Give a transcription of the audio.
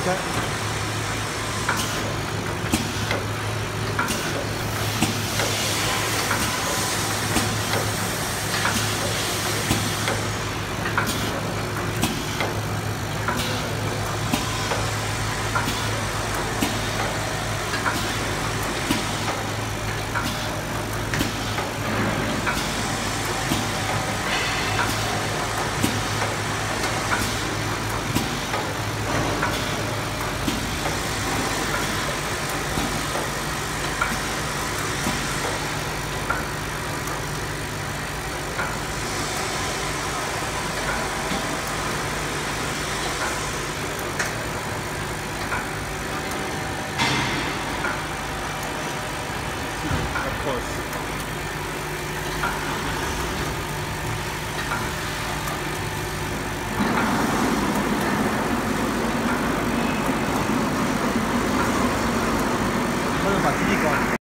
Okay. Course.